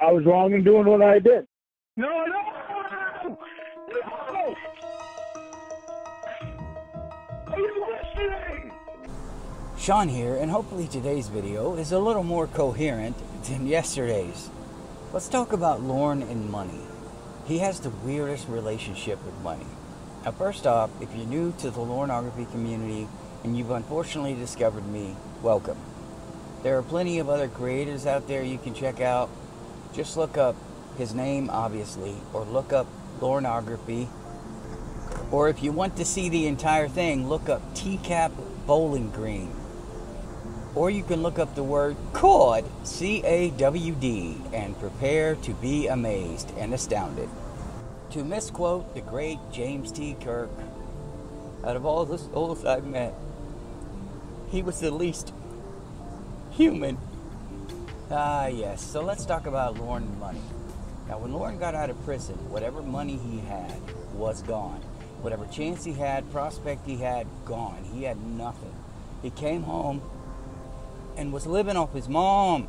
I was wrong in doing what I did. No, no, no. Are you listening? Sean here, and hopefully today's video is a little more coherent than yesterday's. Let's talk about Lorne and money. He has the weirdest relationship with money. Now, first off, if you're new to the Lornography community and you've unfortunately discovered me, welcome. There are plenty of other creators out there you can check out. Just look up his name, obviously, or look up Lorneography. Or if you want to see the entire thing, look up TCAP Bowling Green. Or you can look up the word CAWD, C A W D, and prepare to be amazed and astounded. To misquote the great James T. Kirk, out of all the souls I've met, he was the least human. Ah, yes. So let's talk about Lorne and money. Now, when Lorne got out of prison, whatever money he had was gone. Whatever chance he had, prospect he had, gone. He had nothing. He came home and was living off his mom.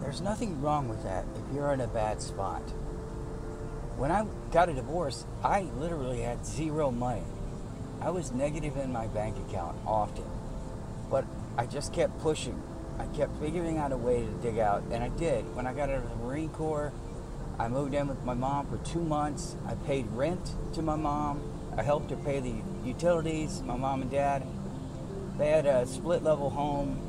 There's nothing wrong with that if you're in a bad spot. When I got a divorce, I literally had zero money. I was negative in my bank account often. But I just kept pushing. I kept figuring out a way to dig out, and I did. When I got out of the Marine Corps, I moved in with my mom for two months. I paid rent to my mom. I helped her pay the utilities, my mom and dad. They had a split level home.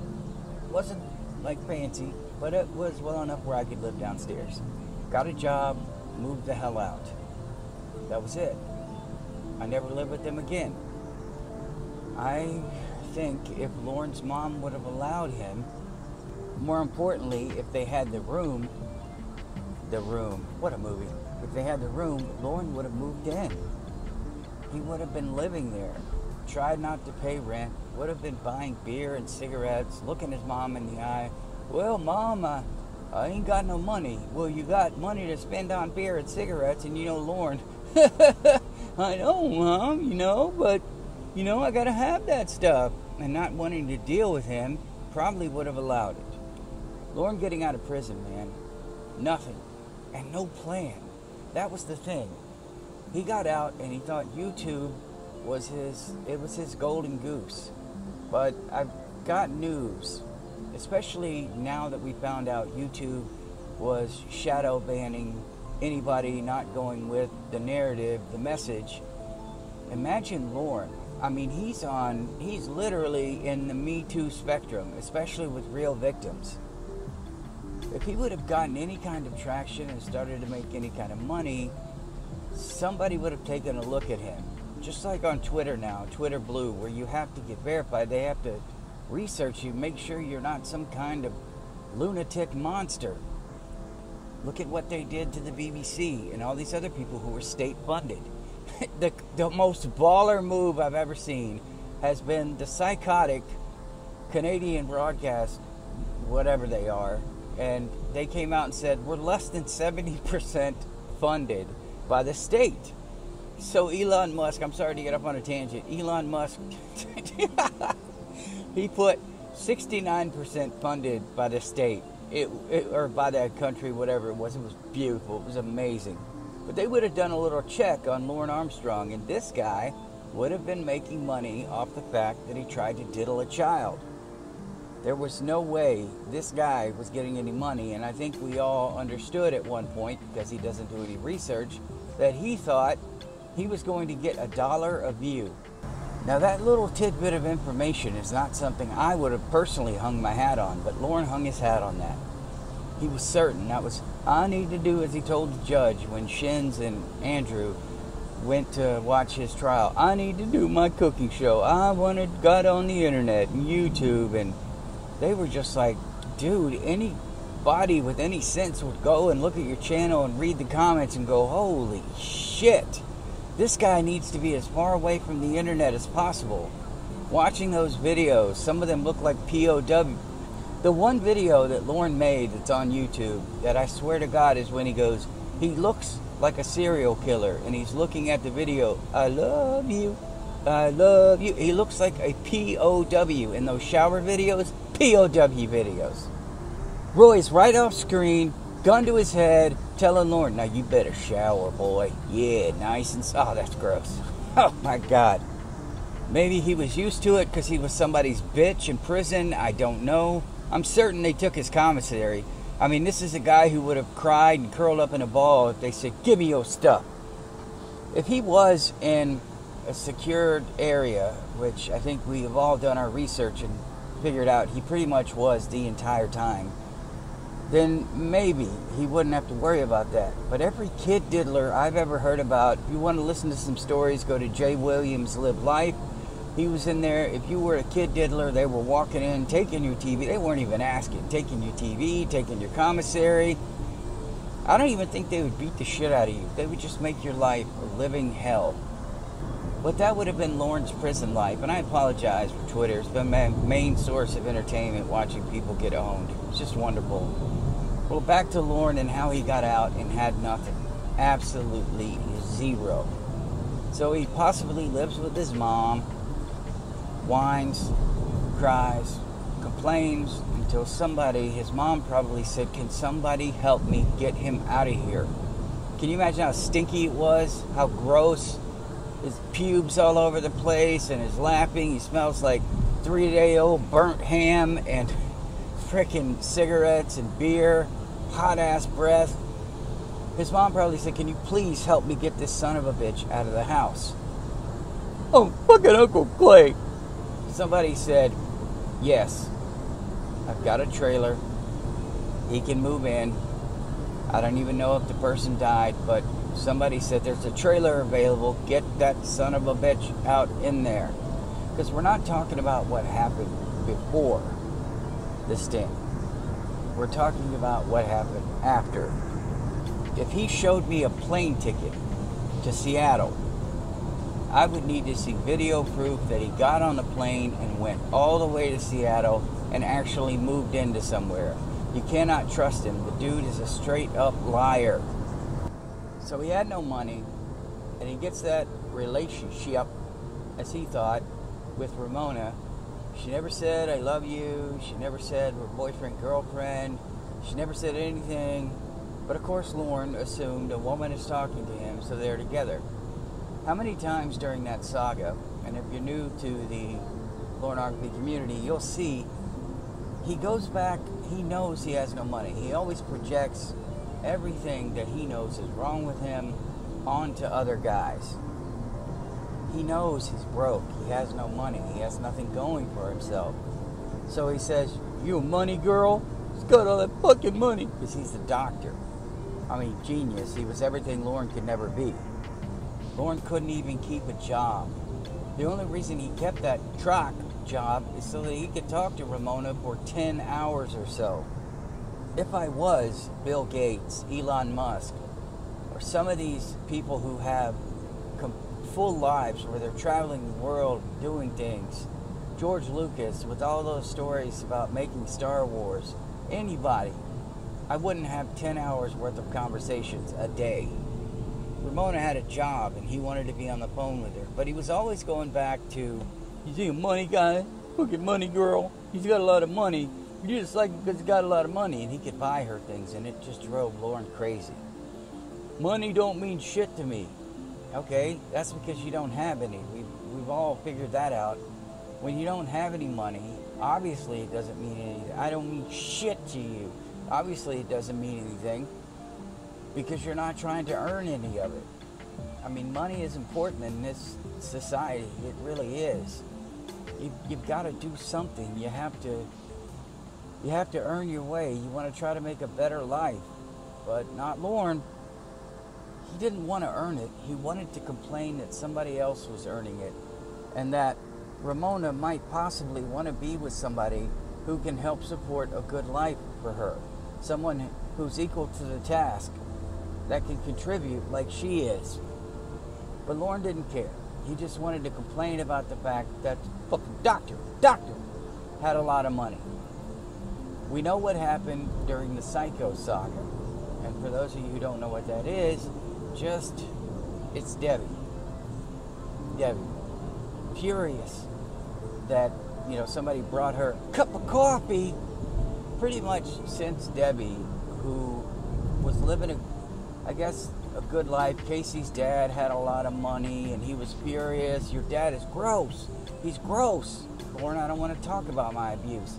Wasn't like fancy, but it was well enough where I could live downstairs. Got a job, moved the hell out. That was it. I never lived with them again. I think if Lorne's mom would have allowed him, more importantly, if they had the room, the room, what a movie. If they had the room, Lorne would have moved in. He would have been living there. Tried not to pay rent, would have been buying beer and cigarettes, looking his mom in the eye. Well, mom, I, I ain't got no money. Well, you got money to spend on beer and cigarettes, and you know, Lorne. I know, mom, you know, but, you know, I gotta have that stuff. And not wanting to deal with him probably would have allowed it. Lorne getting out of prison, man. Nothing. And no plan. That was the thing. He got out and he thought YouTube was his it was his golden goose. But I've got news, especially now that we found out YouTube was shadow banning anybody not going with the narrative, the message. Imagine Lorne. I mean, he's on, he's literally in the Me Too spectrum, especially with real victims. If he would have gotten any kind of traction and started to make any kind of money, somebody would have taken a look at him. Just like on Twitter now, Twitter Blue, where you have to get verified, they have to research you, make sure you're not some kind of lunatic monster. Look at what they did to the BBC and all these other people who were state funded. the, the most baller move I've ever seen has been the psychotic Canadian broadcast, whatever they are, and they came out and said we're less than 70% funded by the state. So Elon Musk, I'm sorry to get up on a tangent. Elon Musk, he put 69% funded by the state, it, it, or by that country, whatever it was. It was beautiful. It was amazing. But they would have done a little check on Lorne Armstrong, and this guy would have been making money off the fact that he tried to diddle a child. There was no way this guy was getting any money, and I think we all understood at one point, because he doesn't do any research, that he thought he was going to get a dollar a view. Now, that little tidbit of information is not something I would have personally hung my hat on, but Lorne hung his hat on that. He was certain that was I need to do as he told the judge when Shins and Andrew went to watch his trial. I need to do my cooking show. I wanted got on the internet and YouTube and they were just like, dude, anybody with any sense would go and look at your channel and read the comments and go, holy shit. This guy needs to be as far away from the internet as possible. Watching those videos, some of them look like POW the one video that Lorne made that's on YouTube that I swear to God is when he goes, he looks like a serial killer and he's looking at the video, I love you, I love you. He looks like a POW in those shower videos, POW videos. Roy's right off screen, gun to his head, telling Lorne, "Now you better shower, boy. Yeah, nice and oh, that's gross. Oh my God. Maybe he was used to it because he was somebody's bitch in prison. I don't know. I'm certain they took his commissary. I mean, this is a guy who would have cried and curled up in a ball if they said, "Give me your stuff." If he was in a secured area, which I think we have all done our research and figured out he pretty much was the entire time then maybe he wouldn't have to worry about that. But every kid diddler I've ever heard about, if you want to listen to some stories, go to Jay Williams Live Life. He was in there. If you were a kid diddler, they were walking in, taking your TV. They weren't even asking, taking your TV, taking your commissary. I don't even think they would beat the shit out of you. They would just make your life a living hell. But that would have been Lorne's prison life, and I apologize for Twitter. It's been my main source of entertainment watching people get owned. It's just wonderful. Well, back to Lorne and how he got out and had nothing. Absolutely zero. So he possibly lives with his mom, whines, cries, complains until somebody, his mom probably said, Can somebody help me get him out of here? Can you imagine how stinky it was? How gross? His pubes all over the place and his lapping. He smells like three day old burnt ham and freaking cigarettes and beer hot ass breath. His mom probably said, Can you please help me get this son of a bitch out of the house? Oh, fucking Uncle Clay. Somebody said, Yes, I've got a trailer. He can move in. I don't even know if the person died, but somebody said there's a trailer available. Get that son of a bitch out in there. Because we're not talking about what happened before the sting. We're talking about what happened after. If he showed me a plane ticket to Seattle, I would need to see video proof that he got on the plane and went all the way to Seattle and actually moved into somewhere. You cannot trust him. The dude is a straight up liar. So he had no money, and he gets that relationship, as he thought, with Ramona she never said, I love you. She never said, we're boyfriend, girlfriend. She never said anything. But of course, Lorne assumed a woman is talking to him, so they're together. How many times during that saga, and if you're new to the Lorne pornography community, you'll see he goes back, he knows he has no money. He always projects everything that he knows is wrong with him onto other guys. He knows he's broke. He has no money. He has nothing going for himself. So he says, You money girl? He's got all that fucking money. Because he's the doctor. I mean, genius. He was everything Lorne could never be. Lorne couldn't even keep a job. The only reason he kept that truck job is so that he could talk to Ramona for 10 hours or so. If I was Bill Gates, Elon Musk, or some of these people who have full lives where they're traveling the world doing things. George Lucas, with all those stories about making Star Wars, anybody, I wouldn't have 10 hours worth of conversations a day. Ramona had a job and he wanted to be on the phone with her, but he was always going back to, you see a money guy? Look at money girl. He's got a lot of money. You just like because he's got a lot of money and he could buy her things and it just drove Lorne crazy. Money don't mean shit to me. Okay, that's because you don't have any. We've, we've all figured that out. When you don't have any money, obviously it doesn't mean anything. I don't mean shit to you. Obviously it doesn't mean anything because you're not trying to earn any of it. I mean, money is important in this society. It really is. You, you've got to do something. You have to. You have to earn your way. You want to try to make a better life, but not Lorne he didn't want to earn it. He wanted to complain that somebody else was earning it and that Ramona might possibly want to be with somebody who can help support a good life for her. Someone who's equal to the task that can contribute like she is. But Lorne didn't care. He just wanted to complain about the fact that the fucking doctor, doctor had a lot of money. We know what happened during the Psycho saga. And for those of you who don't know what that is, just, it's Debbie. Debbie. Furious that, you know, somebody brought her a cup of coffee pretty much since Debbie, who was living a, I guess, a good life. Casey's dad had a lot of money, and he was furious. Your dad is gross. He's gross. Lorne, I don't want to talk about my abuse.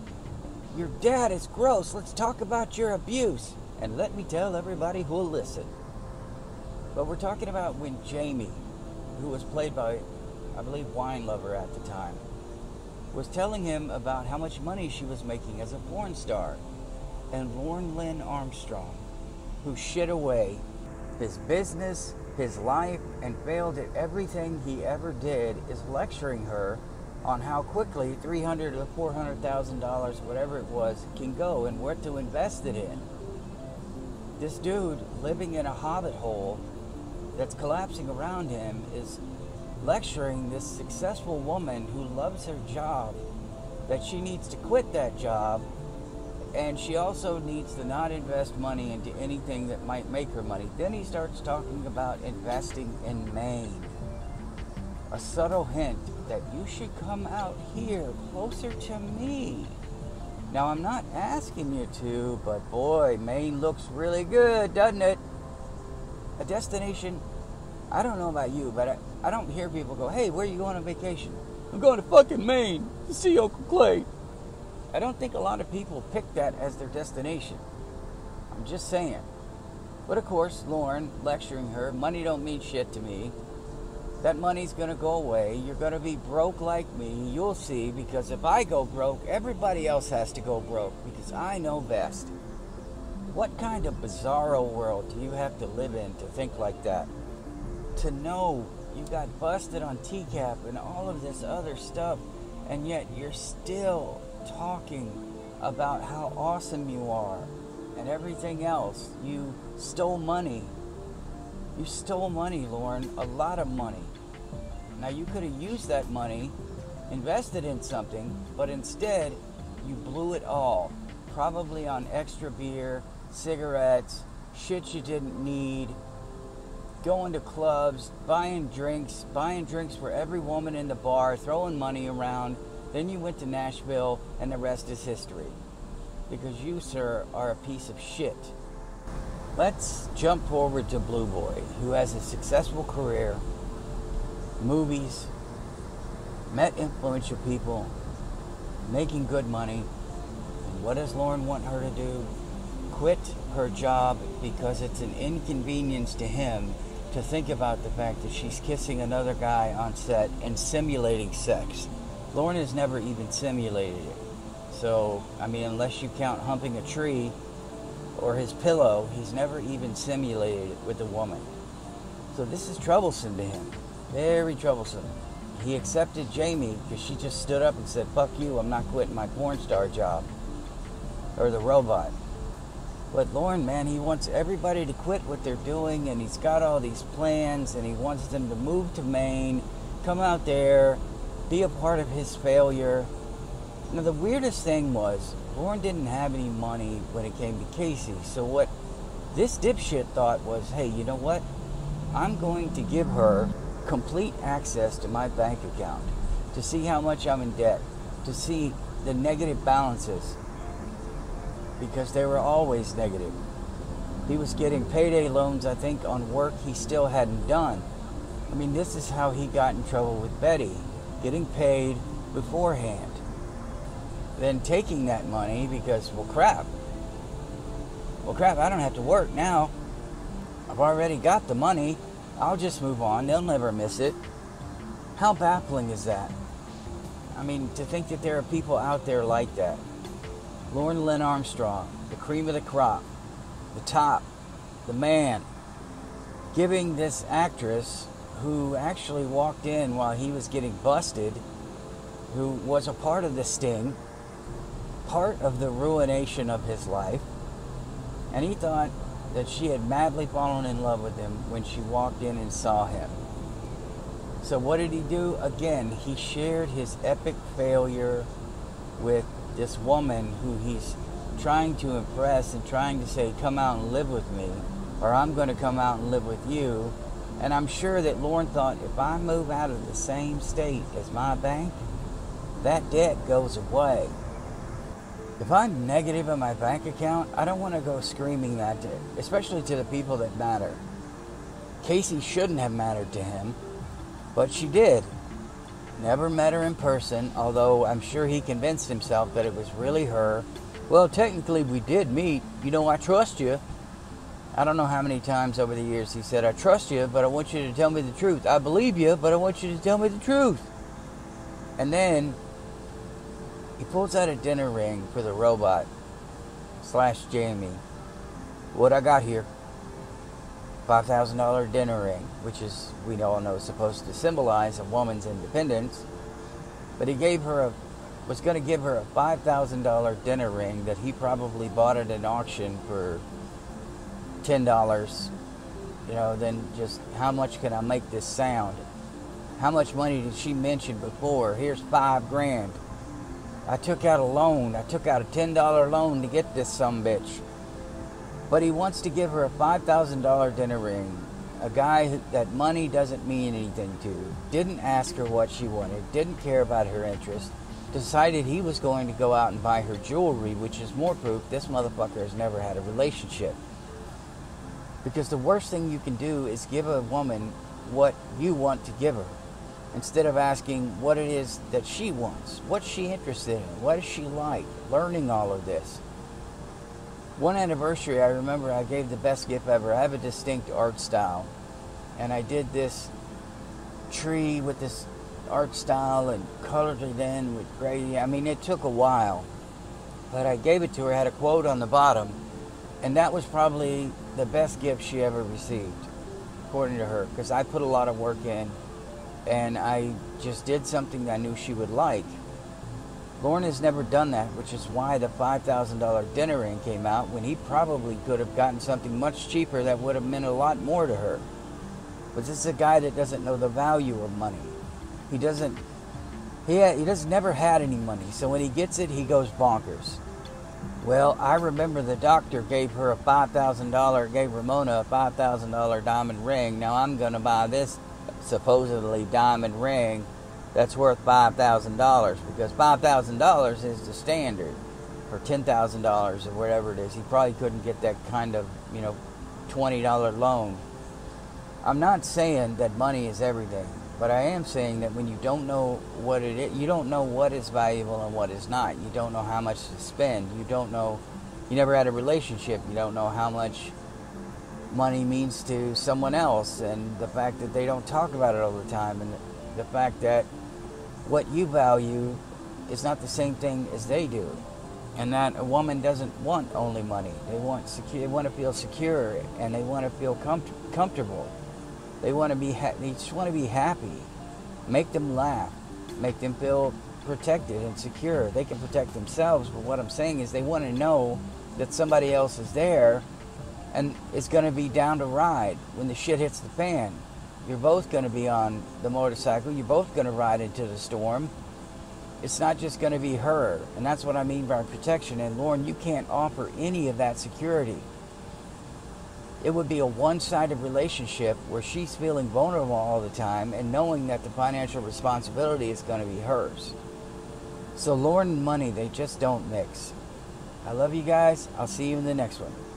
Your dad is gross. Let's talk about your abuse. And let me tell everybody who'll listen. But we're talking about when Jamie, who was played by, I believe, Wine Lover at the time, was telling him about how much money she was making as a porn star. And Lorne Lynn Armstrong, who shit away his business, his life, and failed at everything he ever did, is lecturing her on how quickly three hundred or four hundred thousand dollars, whatever it was, can go and what to invest it in. This dude living in a hobbit hole that's collapsing around him is lecturing this successful woman who loves her job that she needs to quit that job and she also needs to not invest money into anything that might make her money. Then he starts talking about investing in Maine. A subtle hint that you should come out here closer to me. Now, I'm not asking you to, but boy, Maine looks really good, doesn't it? A destination, I don't know about you, but I, I don't hear people go, hey, where are you going on vacation? I'm going to fucking Maine to see Uncle Clay. I don't think a lot of people pick that as their destination. I'm just saying. But of course, Lorne lecturing her, money don't mean shit to me. That money's going to go away. You're going to be broke like me. You'll see, because if I go broke, everybody else has to go broke because I know best. What kind of bizarro world do you have to live in to think like that? To know you got busted on TCAP and all of this other stuff, and yet you're still talking about how awesome you are and everything else. You stole money. You stole money, Lorne, a lot of money. Now, you could have used that money, invested in something, but instead, you blew it all. Probably on extra beer, cigarettes, shit you didn't need, going to clubs, buying drinks, buying drinks for every woman in the bar, throwing money around. Then you went to Nashville, and the rest is history. Because you, sir, are a piece of shit. Let's jump forward to Blue Boy, who has a successful career, movies, met influential people, making good money. And what does Lorne want her to do? Quit her job because it's an inconvenience to him to think about the fact that she's kissing another guy on set and simulating sex. Lorne has never even simulated it. So, I mean, unless you count humping a tree or his pillow, he's never even simulated it with a woman. So this is troublesome to him. Very troublesome. He accepted Jamie because she just stood up and said, fuck you, I'm not quitting my porn star job. Or the robot. But Lorne, man, he wants everybody to quit what they're doing and he's got all these plans and he wants them to move to Maine, come out there, be a part of his failure. Now, the weirdest thing was, Lorne didn't have any money when it came to Casey. So, what this dipshit thought was, hey, you know what? I'm going to give her complete access to my bank account to see how much I'm in debt, to see the negative balances, because they were always negative. He was getting payday loans, I think, on work he still hadn't done. I mean, this is how he got in trouble with Betty getting paid beforehand. Then taking that money because, well, crap. Well, crap, I don't have to work now. I've already got the money. I'll just move on. They'll never miss it. How baffling is that? I mean, to think that there are people out there like that. Lorne Lynn Armstrong, the cream of the crop, the top, the man, giving this actress who actually walked in while he was getting busted, who was a part of the sting, part of the ruination of his life, and he thought that she had madly fallen in love with him when she walked in and saw him. So, what did he do? Again, he shared his epic failure with this woman who he's trying to impress and trying to say, Come out and live with me, or I'm going to come out and live with you. And I'm sure that Lorne thought, if I move out of the same state as my bank, that debt goes away. If I'm negative in my bank account, I don't want to go screaming that, to, especially to the people that matter. Casey shouldn't have mattered to him, but she did. Never met her in person, although I'm sure he convinced himself that it was really her. Well, technically, we did meet. You know, I trust you. I don't know how many times over the years he said, I trust you, but I want you to tell me the truth. I believe you, but I want you to tell me the truth. And then he pulls out a dinner ring for the robot slash Jamie. What I got here $5,000 dinner ring, which is, we all know, supposed to symbolize a woman's independence. But he gave her a, was going to give her a $5,000 dinner ring that he probably bought at an auction for $10. You know, then just how much can I make this sound? How much money did she mention before? Here's five grand. I took out a loan. I took out a $10 loan to get this some bitch. But he wants to give her a $5,000 dinner ring. A guy that money doesn't mean anything to. Didn't ask her what she wanted. Didn't care about her interest. Decided he was going to go out and buy her jewelry, which is more proof this motherfucker has never had a relationship. Because the worst thing you can do is give a woman what you want to give her instead of asking what it is that she wants. What's she interested in? What does she like? Learning all of this. One anniversary, I remember I gave the best gift ever. I have a distinct art style. And I did this tree with this art style and colored it in with gray. I mean, it took a while. But I gave it to her, had a quote on the bottom. And that was probably the best gift she ever received, according to her, because I put a lot of work in and I just did something I knew she would like. Lorne has never done that, which is why the $5,000 dinner ring came out when he probably could have gotten something much cheaper that would have meant a lot more to her. But this is a guy that doesn't know the value of money. He doesn't, he, he does never had any money, so when he gets it, he goes bonkers. Well, I remember the doctor gave her a $5,000, gave Ramona a $5,000 diamond ring. Now I'm going to buy this supposedly diamond ring that's worth $5,000 because $5,000 is the standard or $10,000 or whatever it is. He probably couldn't get that kind of, you know, $20 loan. I'm not saying that money is everything, but I am saying that when you don't know what it is, you don't know what is valuable and what is not. You don't know how much to spend. You don't know, you never had a relationship. You don't know how much money means to someone else and the fact that they don't talk about it all the time and the fact that what you value is not the same thing as they do. And that a woman doesn't want only money. They want secure they want to feel secure and they want to feel com- comfortable. They want to be ha- they just want to be happy. Make them laugh. Make them feel protected and secure. They can protect themselves but what i'm saying is they want to know that somebody else is there and it's going to be down to ride when the shit hits the fan. You're both going to be on the motorcycle. You're both going to ride into the storm. It's not just going to be her. And that's what I mean by protection. And Lorne, you can't offer any of that security. It would be a one sided relationship where she's feeling vulnerable all the time and knowing that the financial responsibility is going to be hers. So, Lorne and money, they just don't mix. I love you guys. I'll see you in the next one.